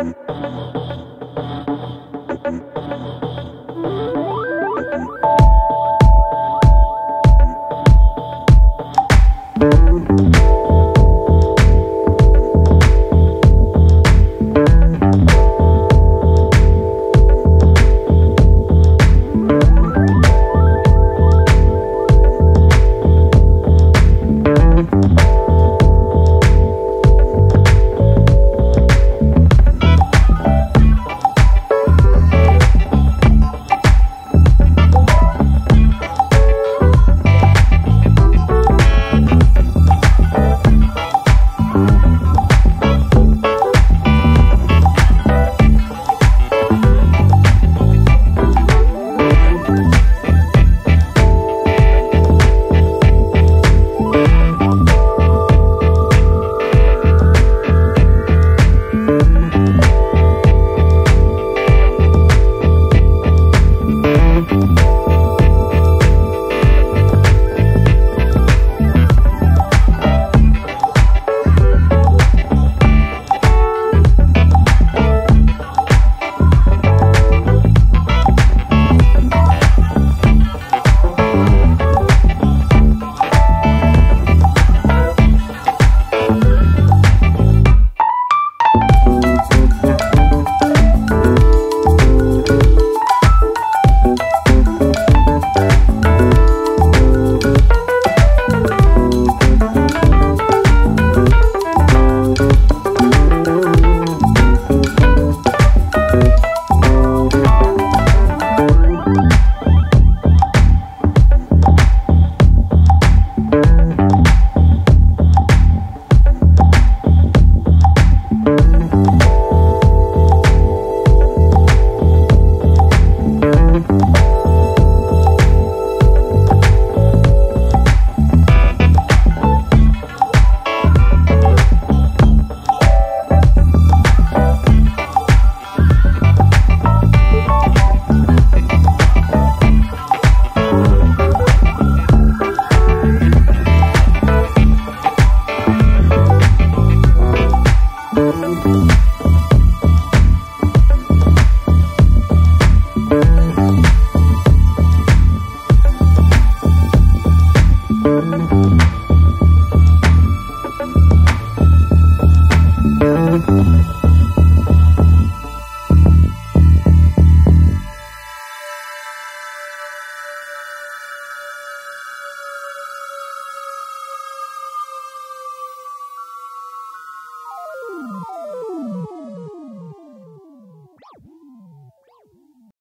Oh.